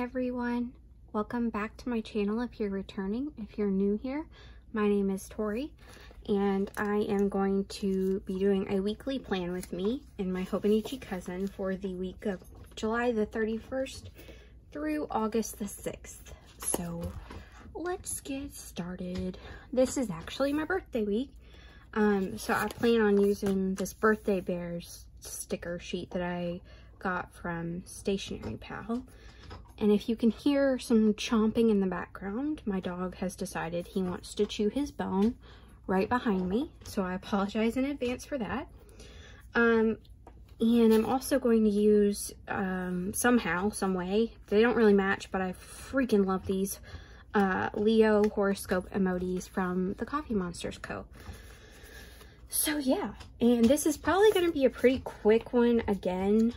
everyone. Welcome back to my channel if you're returning. If you're new here, my name is Tori and I am going to be doing a weekly plan with me and my Hobonichi cousin for the week of July the 31st through August the 6th. So let's get started. This is actually my birthday week. Um, so I plan on using this birthday bears sticker sheet that I got from Stationery Pal. And if you can hear some chomping in the background, my dog has decided he wants to chew his bone right behind me. So I apologize in advance for that. Um, and I'm also going to use, um, somehow, some way, they don't really match, but I freaking love these, uh, Leo horoscope emojis from the Coffee Monsters Co. So yeah, and this is probably going to be a pretty quick one again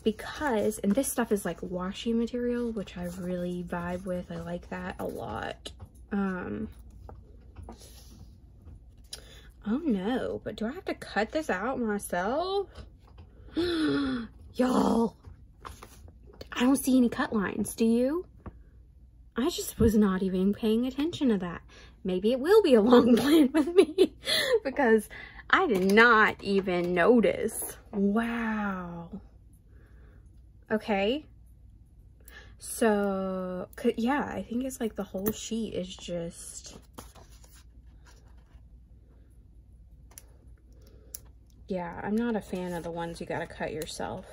because, and this stuff is like washi material, which I really vibe with. I like that a lot. Um, oh no, but do I have to cut this out myself? Y'all, I don't see any cut lines, do you? I just was not even paying attention to that. Maybe it will be a long plan with me because I did not even notice. Wow. Okay. So, yeah, I think it's like the whole sheet is just... Yeah, I'm not a fan of the ones you gotta cut yourself.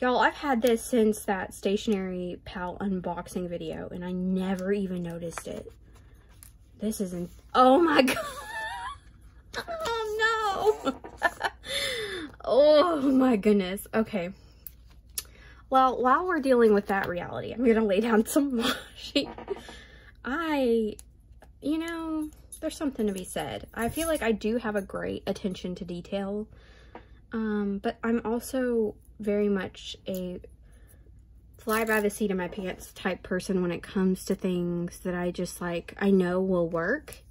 Y'all, I've had this since that Stationery Pal unboxing video, and I never even noticed it. This isn't... Oh my god! oh no! oh my goodness. Okay. Well, while we're dealing with that reality, I'm going to lay down some washi. I, you know, there's something to be said. I feel like I do have a great attention to detail, um, but I'm also very much a fly by the seat of my pants type person when it comes to things that I just like, I know will work.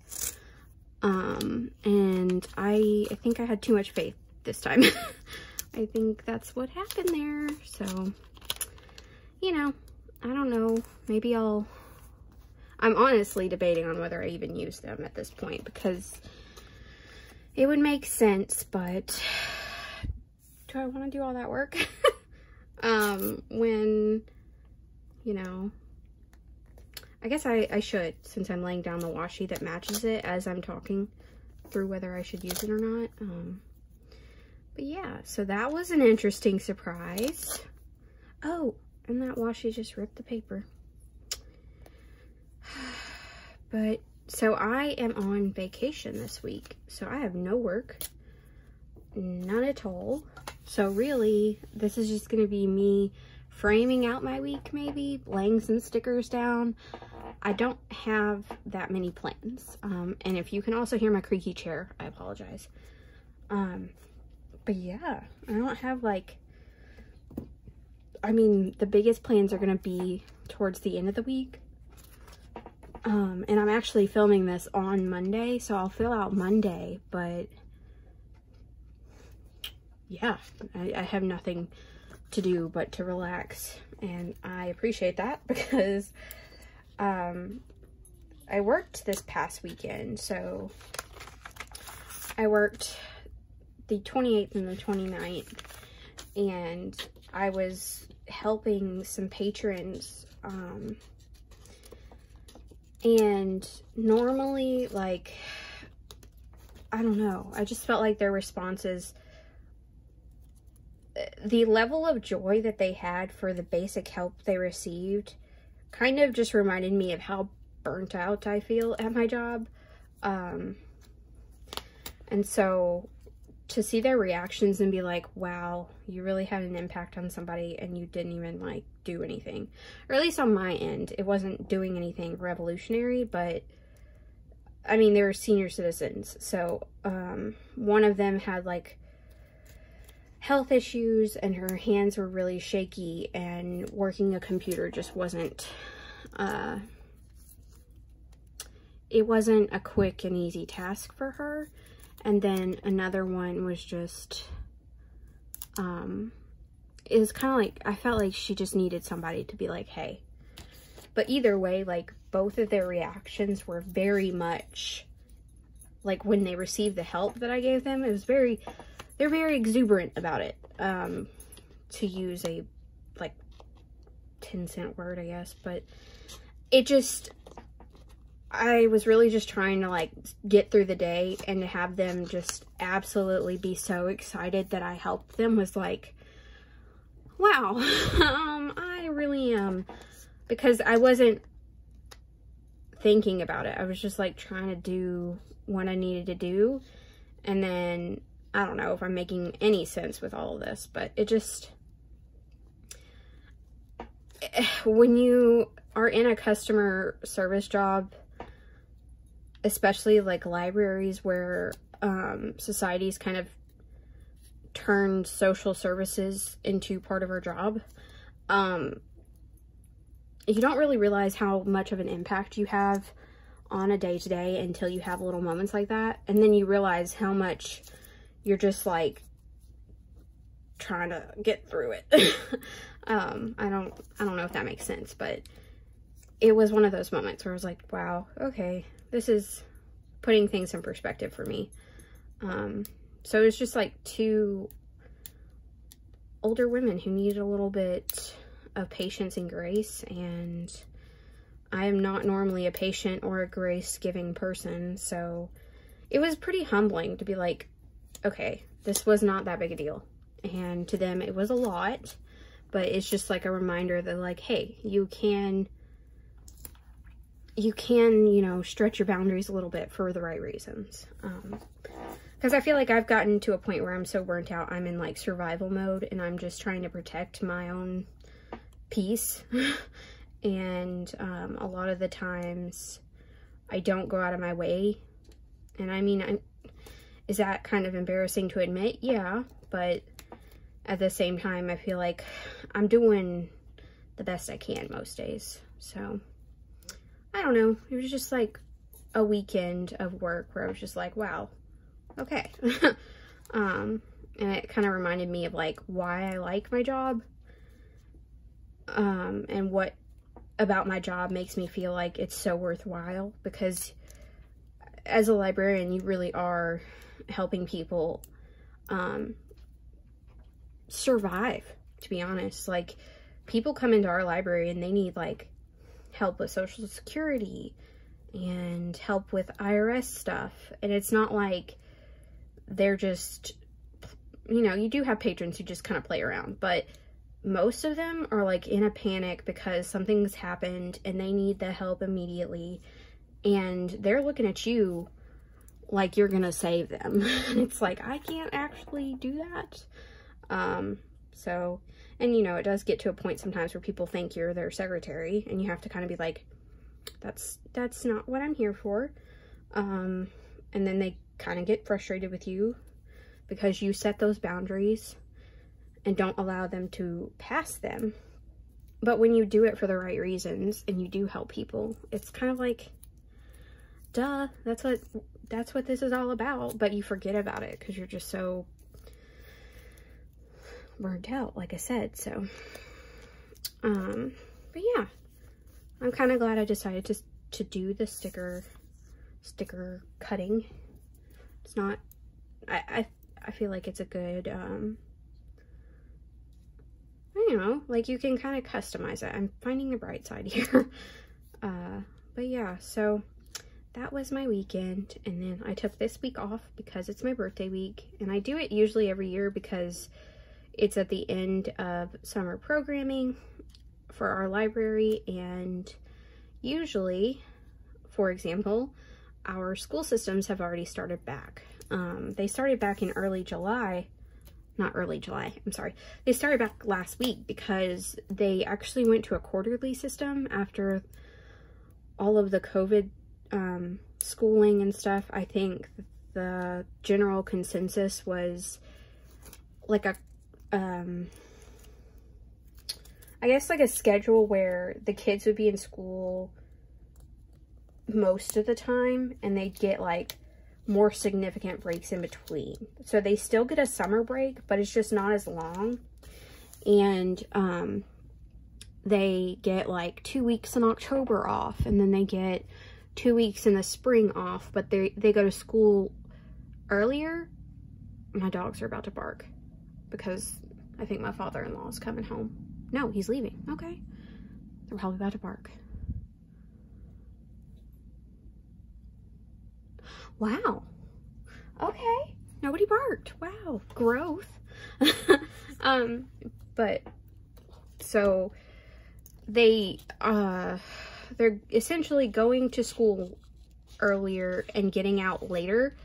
Um, and I, I think I had too much faith this time. I think that's what happened there. So you know, I don't know. Maybe I'll... I'm honestly debating on whether I even use them at this point because it would make sense, but do I want to do all that work? um, when, you know, I guess I, I should since I'm laying down the washi that matches it as I'm talking through whether I should use it or not. Um, but yeah, so that was an interesting surprise. Oh, and that washi just ripped the paper. But, so I am on vacation this week. So I have no work. None at all. So really, this is just going to be me framing out my week maybe, laying some stickers down. I don't have that many plans. Um, and if you can also hear my creaky chair, I apologize. Um, but yeah, I don't have like I mean, the biggest plans are going to be towards the end of the week. Um, and I'm actually filming this on Monday, so I'll fill out Monday, but yeah, I, I have nothing to do but to relax. And I appreciate that because um, I worked this past weekend. So I worked the 28th and the 29th and I was helping some patrons um, and normally like I don't know I just felt like their responses the level of joy that they had for the basic help they received kind of just reminded me of how burnt out I feel at my job um, and so to see their reactions and be like, wow, you really had an impact on somebody and you didn't even like do anything. Or at least on my end, it wasn't doing anything revolutionary, but I mean, they were senior citizens. So um, one of them had like health issues and her hands were really shaky and working a computer just wasn't, uh, it wasn't a quick and easy task for her. And then another one was just, um, it was kind of like, I felt like she just needed somebody to be like, hey, But either way, like both of their reactions were very much like when they received the help that I gave them, it was very, they're very exuberant about it. Um, to use a like 10 cent word, I guess, but it just, I was really just trying to like get through the day and to have them just absolutely be so excited that I helped them was like, wow, um, I really am because I wasn't thinking about it. I was just like trying to do what I needed to do. And then I don't know if I'm making any sense with all of this, but it just, when you are in a customer service job, especially like libraries where um, societies kind of turned social services into part of our job, um, you don't really realize how much of an impact you have on a day-to-day -day until you have little moments like that. And then you realize how much you're just like trying to get through it. um, I don't, I don't know if that makes sense, but it was one of those moments where I was like, wow, okay, this is putting things in perspective for me. Um, so it's just like two older women who needed a little bit of patience and grace and I am not normally a patient or a grace-giving person, so it was pretty humbling to be like, okay, this was not that big a deal. And to them, it was a lot, but it's just like a reminder that like, hey, you can, you can, you know, stretch your boundaries a little bit for the right reasons. Um, because I feel like I've gotten to a point where I'm so burnt out, I'm in like survival mode and I'm just trying to protect my own peace. and um, a lot of the times I don't go out of my way. And I mean, I'm, is that kind of embarrassing to admit? Yeah, but at the same time, I feel like I'm doing the best I can most days. So, I don't know. It was just like a weekend of work where I was just like, wow, okay. um, and it kind of reminded me of like why I like my job um, and what about my job makes me feel like it's so worthwhile because as a librarian, you really are helping people um, survive, to be honest. Like, people come into our library and they need, like, help with Social Security and help with IRS stuff. And it's not like they're just, you know, you do have patrons who just kind of play around, but most of them are like in a panic because something's happened and they need the help immediately. And they're looking at you like you're gonna save them. It's like i can't actually do that. Um so and you know it does get to a point sometimes where people think you're their secretary and you have to kind of be like that's that's not what i'm here for um and then they kind of get frustrated with you because you set those boundaries and don't allow them to pass them. But when you do it for the right reasons and you do help people, it's kind of like, duh, that's what, that's what this is all about. But you forget about it because you're just so burnt out, like I said. So, um, but yeah, I'm kind of glad I decided to, to do the sticker, sticker cutting. It's not, I, I, I feel like it's a good, um, I don't know, like you can kind of customize it. I'm finding the bright side here. uh, but yeah, so that was my weekend. And then I took this week off because it's my birthday week. And I do it usually every year because it's at the end of summer programming for our library. And usually, for example, our school systems have already started back. Um, they started back in early July not early July, I'm sorry. They started back last week because they actually went to a quarterly system after all of the COVID um, schooling and stuff. I think the general consensus was like a, um, I guess like a schedule where the kids would be in school most of the time and they'd get like more significant breaks in between. So they still get a summer break, but it's just not as long. And um, they get like two weeks in October off and then they get two weeks in the spring off, but they, they go to school earlier. My dogs are about to bark because I think my father-in-law is coming home. No, he's leaving. Okay. They're probably about to bark. Wow. Okay. Nobody barked. Wow. Growth. um, but so they uh they're essentially going to school earlier and getting out later,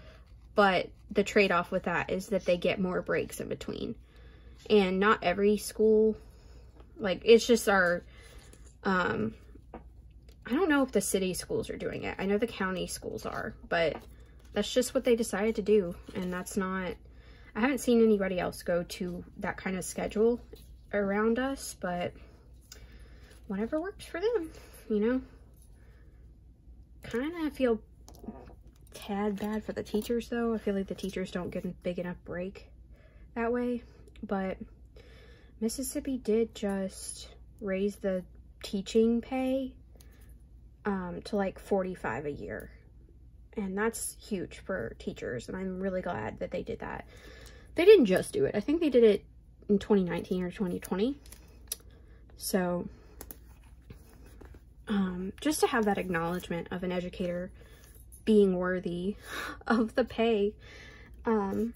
but the trade-off with that is that they get more breaks in between. And not every school like it's just our um I don't know if the city schools are doing it. I know the county schools are, but that's just what they decided to do. And that's not, I haven't seen anybody else go to that kind of schedule around us, but whatever works for them, you know? Kind of feel tad bad for the teachers though. I feel like the teachers don't get a big enough break that way, but Mississippi did just raise the teaching pay um, to like 45 a year. And that's huge for teachers. And I'm really glad that they did that. They didn't just do it. I think they did it in 2019 or 2020. So um, just to have that acknowledgement of an educator being worthy of the pay, um,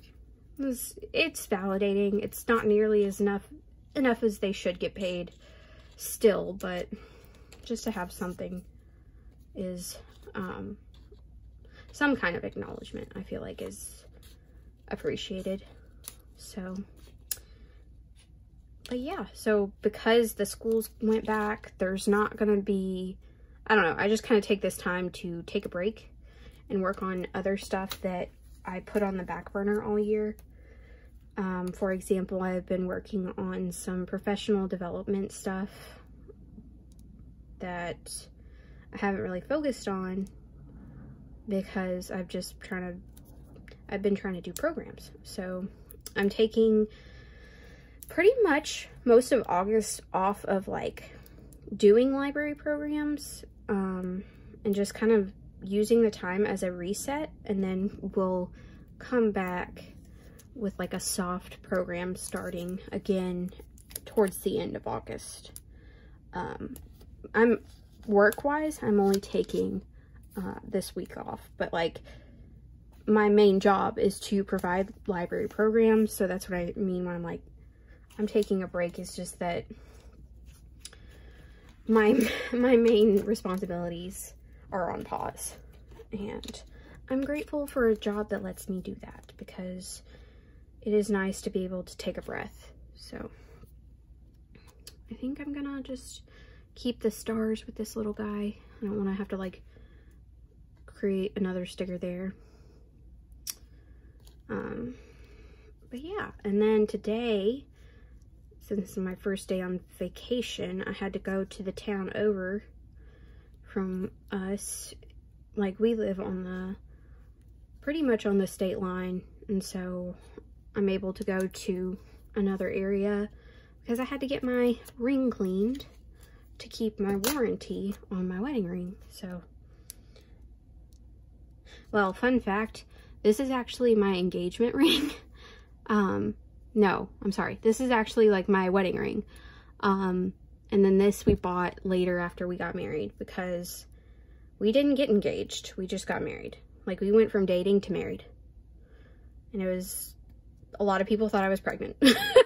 was, it's validating. It's not nearly as enough enough as they should get paid still, but just to have something is um, some kind of acknowledgement, I feel like is appreciated. So, but yeah, so because the schools went back, there's not going to be, I don't know, I just kind of take this time to take a break and work on other stuff that I put on the back burner all year. Um, for example, I've been working on some professional development stuff that I haven't really focused on because I've just trying to, I've been trying to do programs. So I'm taking pretty much most of August off of like doing library programs um, and just kind of using the time as a reset and then we'll come back with like a soft program starting again towards the end of August. Um, I'm work-wise, I'm only taking uh, this week off, but like my main job is to provide library programs. So that's what I mean when I'm like, I'm taking a break is just that my, my main responsibilities are on pause and I'm grateful for a job that lets me do that because it is nice to be able to take a breath. So I think I'm gonna just keep the stars with this little guy. I don't want to have to like create another sticker there. Um, but yeah, and then today, since my first day on vacation, I had to go to the town over from us. Like we live on the, pretty much on the state line. And so I'm able to go to another area because I had to get my ring cleaned to keep my warranty on my wedding ring. So, well, fun fact, this is actually my engagement ring. um, no, I'm sorry. This is actually like my wedding ring. Um, and then this we bought later after we got married because we didn't get engaged. We just got married. Like we went from dating to married. And it was, a lot of people thought I was pregnant.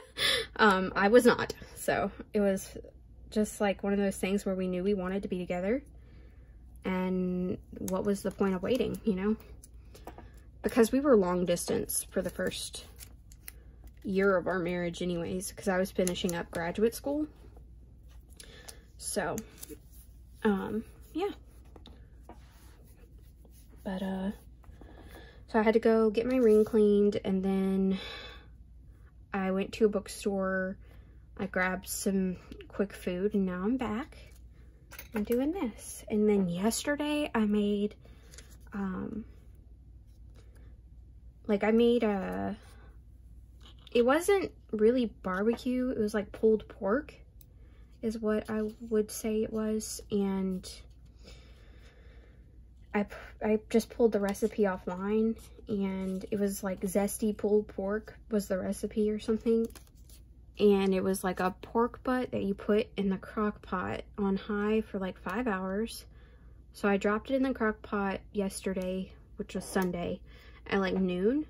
um, I was not. So it was just like one of those things where we knew we wanted to be together. And what was the point of waiting, you know? Because we were long distance for the first year of our marriage anyways, because I was finishing up graduate school. So, um, yeah. But, uh, so I had to go get my ring cleaned and then I went to a bookstore I grabbed some quick food and now I'm back I'm doing this. And then yesterday I made, um, like I made a, it wasn't really barbecue. It was like pulled pork is what I would say it was. And I, I just pulled the recipe offline and it was like zesty pulled pork was the recipe or something. And it was like a pork butt that you put in the crock pot on high for like five hours. So I dropped it in the crock pot yesterday, which was Sunday, at like noon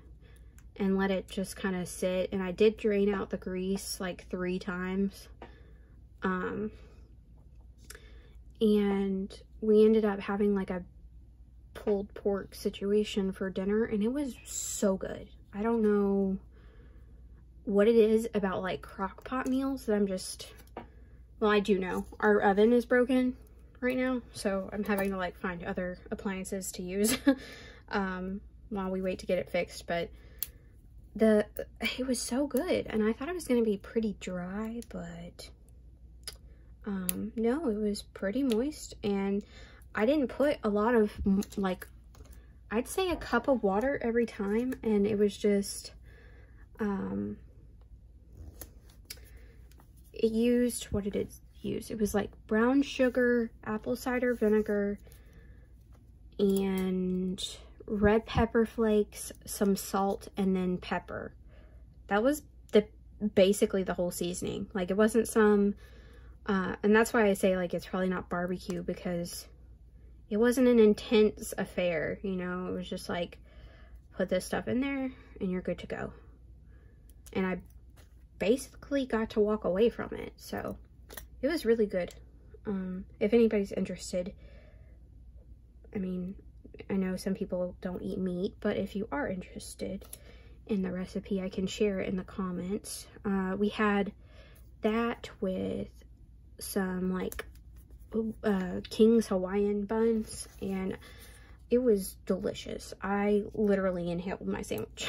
and let it just kind of sit. And I did drain out the grease like three times. Um, and we ended up having like a pulled pork situation for dinner and it was so good. I don't know what it is about like crock pot meals that I'm just, well, I do know. Our oven is broken right now, so I'm having to like find other appliances to use um, while we wait to get it fixed, but the, it was so good and I thought it was going to be pretty dry, but um, no, it was pretty moist and I didn't put a lot of like, I'd say a cup of water every time and it was just, um, it used, what did it use? It was like brown sugar, apple cider vinegar, and red pepper flakes, some salt, and then pepper. That was the basically the whole seasoning. Like it wasn't some, uh, and that's why I say like it's probably not barbecue because it wasn't an intense affair, you know, it was just like, put this stuff in there and you're good to go. And I basically got to walk away from it. So it was really good. Um, if anybody's interested, I mean, I know some people don't eat meat, but if you are interested in the recipe, I can share it in the comments. Uh, we had that with some like uh, King's Hawaiian buns and it was delicious. I literally inhaled my sandwich.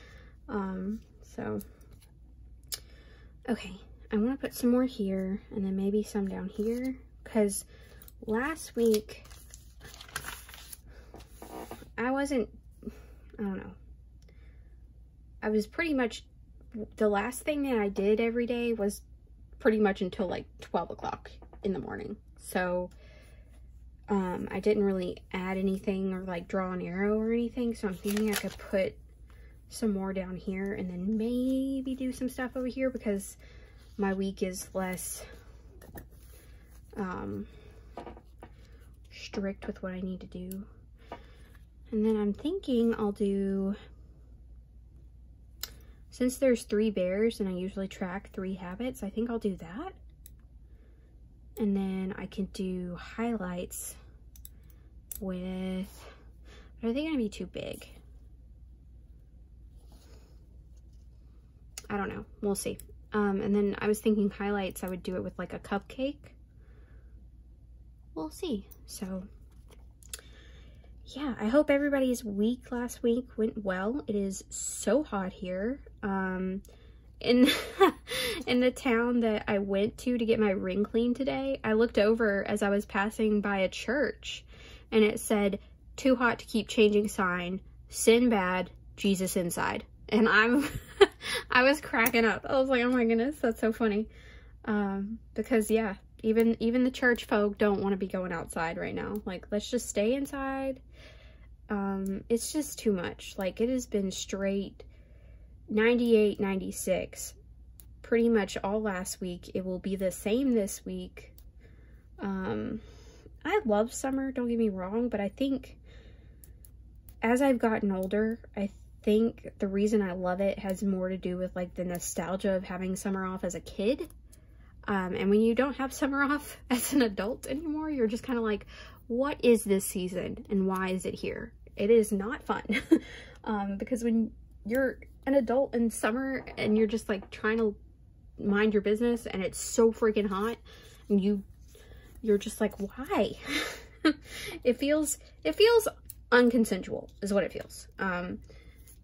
um, so, okay, I want to put some more here and then maybe some down here because last week I wasn't, I don't know. I was pretty much, the last thing that I did every day was pretty much until like 12 o'clock in the morning. So um, I didn't really add anything or like draw an arrow or anything. So I'm thinking I could put some more down here and then maybe do some stuff over here because my week is less um, strict with what I need to do. And then I'm thinking I'll do, since there's three bears and I usually track three habits, I think I'll do that. And then I can do highlights with, but are they to be too big? I don't know. We'll see. Um, and then I was thinking highlights, I would do it with like a cupcake. We'll see. So yeah, I hope everybody's week last week went well. It is so hot here. Um, in in the town that I went to to get my ring cleaned today, I looked over as I was passing by a church and it said, too hot to keep changing sign, sin bad, Jesus inside. And I'm, I was cracking up. I was like, oh my goodness, that's so funny. Um, because yeah, even, even the church folk don't want to be going outside right now. Like, let's just stay inside. Um, it's just too much. Like, it has been straight 98, 96 pretty much all last week. It will be the same this week. Um, I love summer, don't get me wrong, but I think as I've gotten older, I think the reason I love it has more to do with like the nostalgia of having summer off as a kid. Um, and when you don't have summer off as an adult anymore, you're just kind of like, what is this season and why is it here? It is not fun. um, because when you're an adult in summer and you're just like trying to mind your business and it's so freaking hot and you you're just like why? It feels it feels unconsensual is what it feels. Um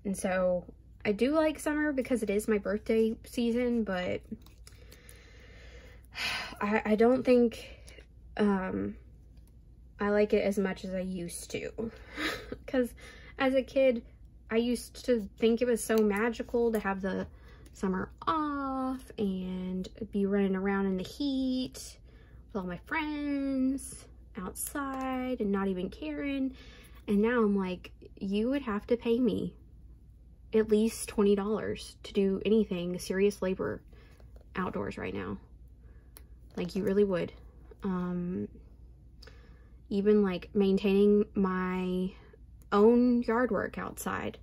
and so i do like summer because it is my birthday season but i i don't think um i like it as much as i used to. Because as a kid I used to think it was so magical to have the summer off and be running around in the heat with all my friends outside and not even caring. And now I'm like, you would have to pay me at least $20 to do anything serious labor outdoors right now. Like you really would. Um, even like maintaining my own yard work outside.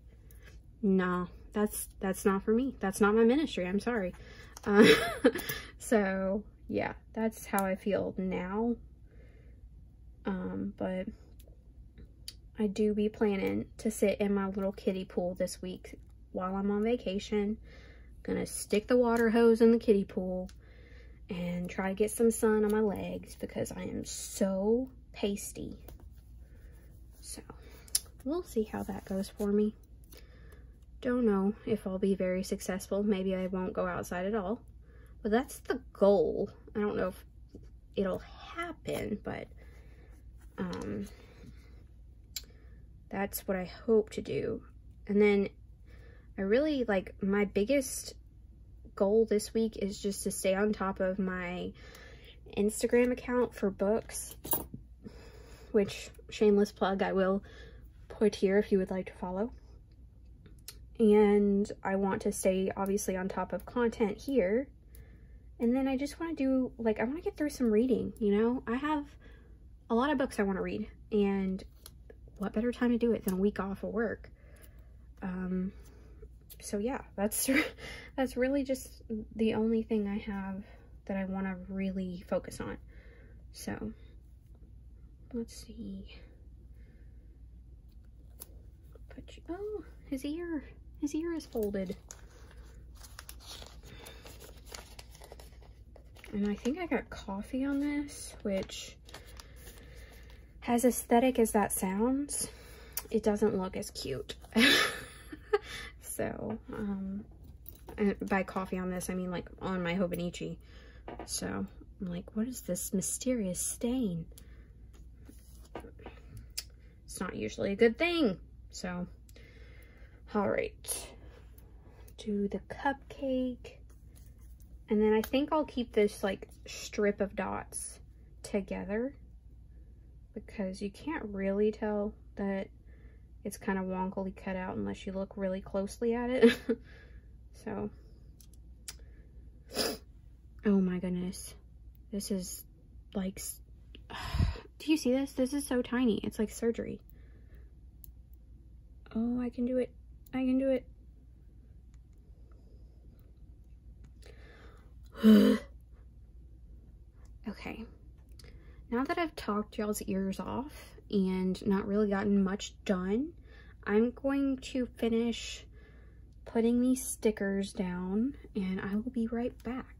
No, that's, that's not for me. That's not my ministry. I'm sorry. Uh, so yeah, that's how I feel now. Um, but I do be planning to sit in my little kiddie pool this week while I'm on vacation. Gonna stick the water hose in the kiddie pool and try to get some sun on my legs because I am so pasty. So, we'll see how that goes for me. Don't know if I'll be very successful. Maybe I won't go outside at all. But that's the goal. I don't know if it'll happen, but um, that's what I hope to do. And then I really like my biggest goal this week is just to stay on top of my Instagram account for books, which shameless plug I will put here if you would like to follow. And I want to stay obviously on top of content here. And then I just want to do, like, I want to get through some reading, you know? I have a lot of books I want to read. And what better time to do it than a week off of work? Um, so yeah, that's that's really just the only thing I have that I want to really focus on. So let's see. Put you, oh, his ear, his ear is folded. And I think I got coffee on this, which as aesthetic as that sounds, it doesn't look as cute. So, um, by coffee on this, I mean like on my Hobonichi. So, I'm like, what is this mysterious stain? It's not usually a good thing. So, all right. Do the cupcake. And then I think I'll keep this like strip of dots together because you can't really tell that it's kind of wonkily cut out unless you look really closely at it. so, oh my goodness. This is like, do you see this? This is so tiny. It's like surgery. Oh, I can do it. I can do it. okay. Now that I've talked y'all's ears off, and not really gotten much done. I'm going to finish putting these stickers down and I will be right back.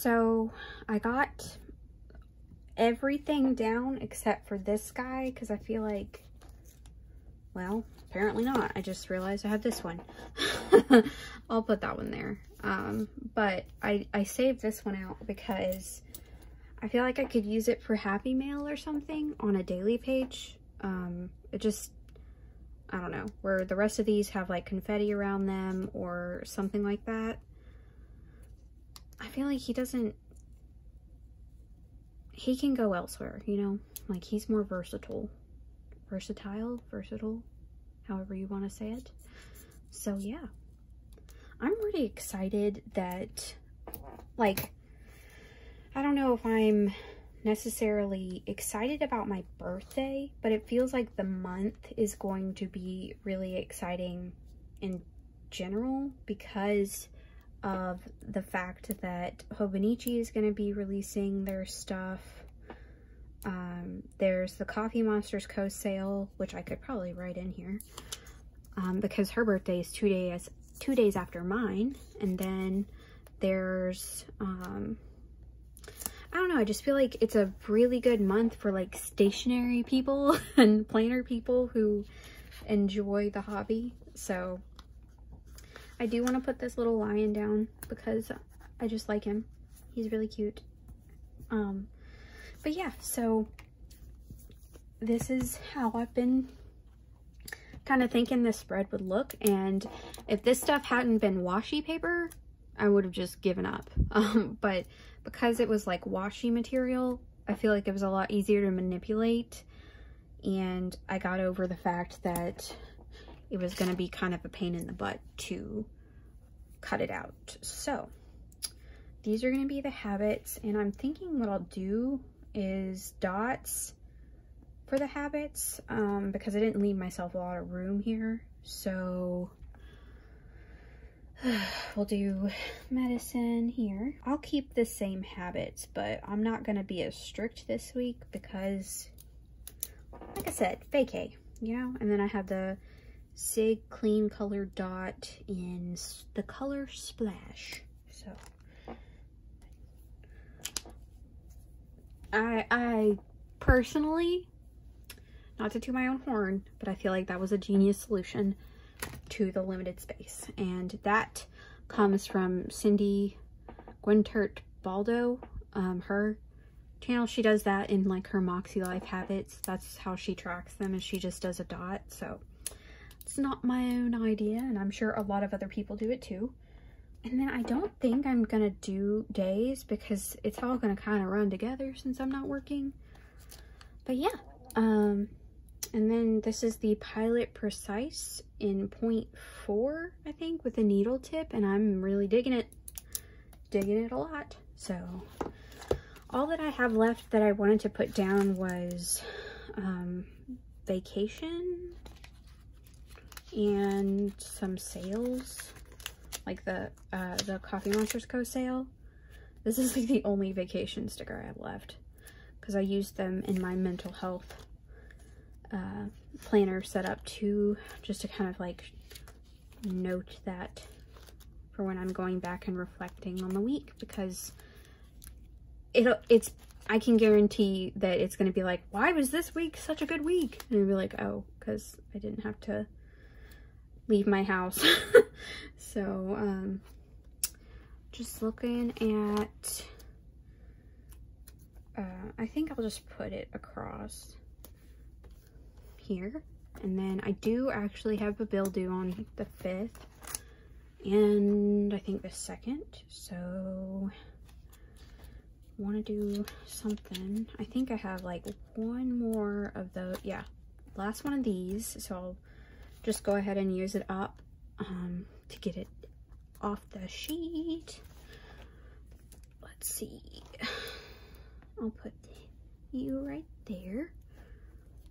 So I got everything down except for this guy because I feel like, well, apparently not. I just realized I have this one. I'll put that one there. Um, but I, I saved this one out because I feel like I could use it for Happy Mail or something on a daily page. Um, it just, I don't know, where the rest of these have like confetti around them or something like that. I feel like he doesn't, he can go elsewhere, you know? Like he's more versatile. Versatile? Versatile? However you want to say it. So yeah. I'm really excited that, like, I don't know if I'm necessarily excited about my birthday, but it feels like the month is going to be really exciting in general because of the fact that Hobonichi is going to be releasing their stuff. Um, there's the Coffee Monsters Co. sale, which I could probably write in here, um, because her birthday is two days two days after mine. And then there's, um, I don't know, I just feel like it's a really good month for like stationary people and planner people who enjoy the hobby. So I do want to put this little lion down because I just like him. He's really cute. Um, but yeah, so this is how I've been kind of thinking this spread would look. And if this stuff hadn't been washi paper, I would have just given up. Um, but because it was like washi material, I feel like it was a lot easier to manipulate. And I got over the fact that it was going to be kind of a pain in the butt to cut it out. So these are going to be the habits. And I'm thinking what I'll do is dots for the habits um, because I didn't leave myself a lot of room here. So we'll do medicine here. I'll keep the same habits, but I'm not going to be as strict this week because, like I said, vacay, you know? And then I have the Zig Clean Color Dot in the color Splash. So, I, I personally, not to toot my own horn, but I feel like that was a genius solution to the limited space. And that comes from Cindy Guentert Baldo. Um, her channel, she does that in like her Moxie Life habits. That's how she tracks them and she just does a dot. So it's not my own idea and I'm sure a lot of other people do it too. And then I don't think I'm going to do days because it's all going to kind of run together since I'm not working. But yeah, um, and then this is the Pilot Precise in 0.4, I think, with a needle tip. And I'm really digging it. Digging it a lot. So, all that I have left that I wanted to put down was um, vacation and some sales. Like the, uh, the Coffee Monsters Co. sale. This is like the only vacation sticker I have left. Because I used them in my mental health uh, planner set up too, just to kind of like note that for when I'm going back and reflecting on the week because it'll, it's I can guarantee that it's going to be like, why was this week such a good week? And I'll be like, oh, because I didn't have to leave my house. so, um, just looking at, uh, I think I'll just put it across here. And then I do actually have a bill due on the 5th and I think the 2nd. So want to do something. I think I have like one more of the, yeah, last one of these. So I'll just go ahead and use it up um, to get it off the sheet. Let's see. I'll put you right there.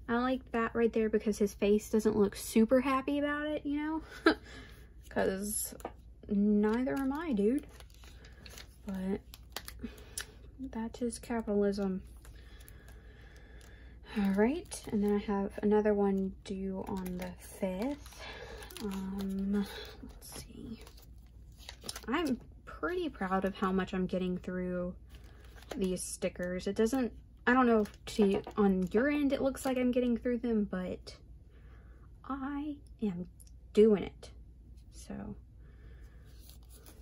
I like that right there because his face doesn't look super happy about it, you know? Because neither am I, dude. But that is capitalism. Alright, and then I have another one due on the 5th. Um, let's see. I'm pretty proud of how much I'm getting through these stickers. It doesn't I don't know if to on your end it looks like I'm getting through them, but I am doing it. So,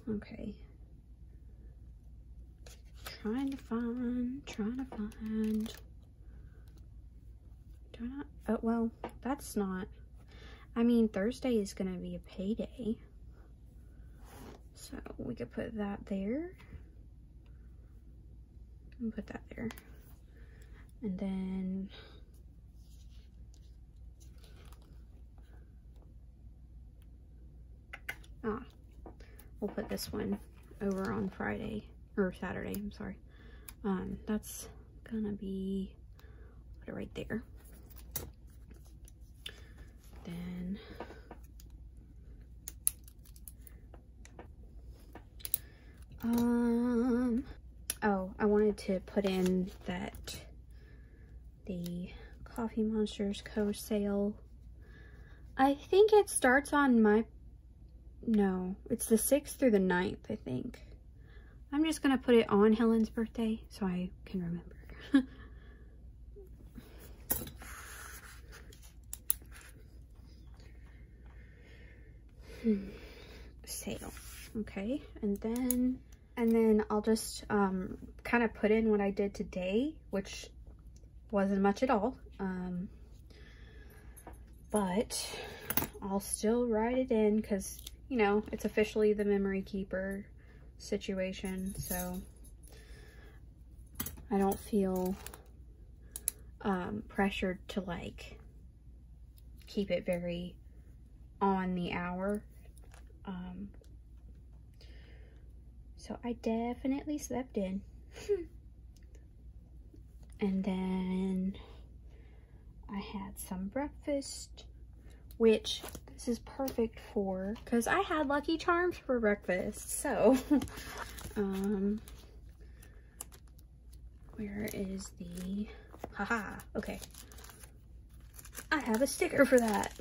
okay. Trying to find, trying to find. Do I not? Oh, well, that's not. I mean, Thursday is going to be a payday. So we could put that there. And put that there and then ah we'll put this one over on Friday or Saturday I'm sorry um that's gonna be put it right there then um oh I wanted to put in that the Coffee Monsters Co. sale. I think it starts on my, no, it's the 6th through the 9th, I think. I'm just to put it on Helen's birthday so I can remember. Sale. Okay. And then, and then I'll just um, kind of put in what I did today, which wasn't much at all. Um, but I'll still write it in because, you know, it's officially the memory keeper situation. So I don't feel um, pressured to like keep it very on the hour. Um, so I definitely slept in. and then I had some breakfast, which this is perfect for, because I had Lucky Charms for breakfast. So, um, where is the, haha, okay. I have a sticker for that.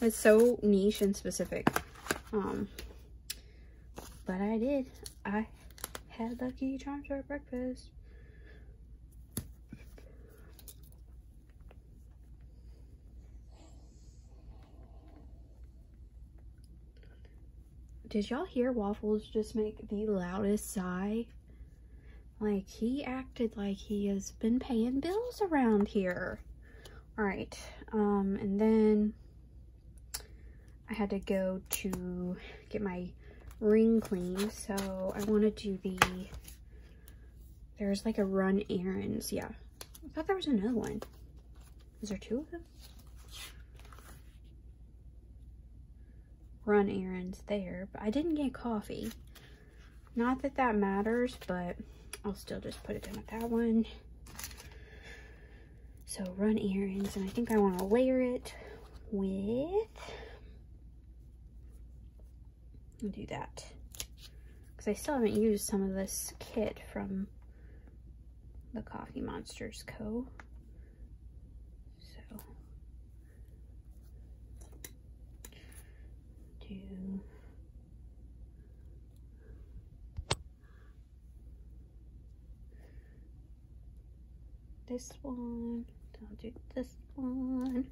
It's so niche and specific. Um, but I did. I had Lucky Charms for breakfast. Did y'all hear Waffles just make the loudest sigh? Like, he acted like he has been paying bills around here. Alright, um, and then I had to go to get my ring cleaned, so I want to do the, there's like a run errands, yeah. I thought there was another one. Is there two of them? run errands there, but I didn't get coffee. Not that that matters, but I'll still just put it in with that one. So run errands, and I think I want to layer it with, I'll do that. Because I still haven't used some of this kit from the Coffee Monsterz Co. So. Do. this one. I'll do this one.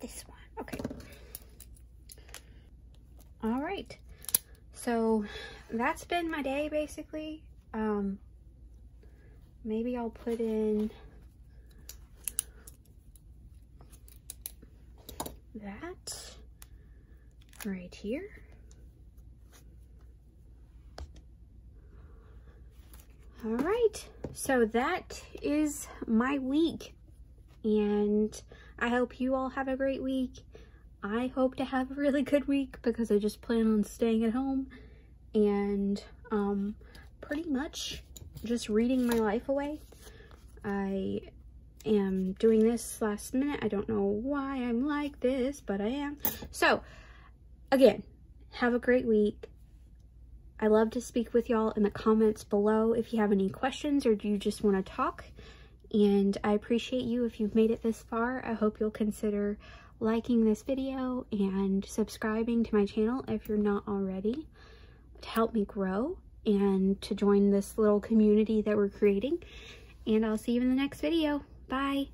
This one. Okay. All right. So that's been my day basically. Um, maybe I'll put in that right here. All right, so that is my week. And I hope you all have a great week. I hope to have a really good week because I just plan on staying at home and um, pretty much just reading my life away. I am doing this last minute. I don't know why I'm like this, but I am. So, again, have a great week. I love to speak with y'all in the comments below if you have any questions or do you just want to talk. And I appreciate you if you've made it this far. I hope you'll consider liking this video and subscribing to my channel if you're not already to help me grow and to join this little community that we're creating. And I'll see you in the next video. Bye.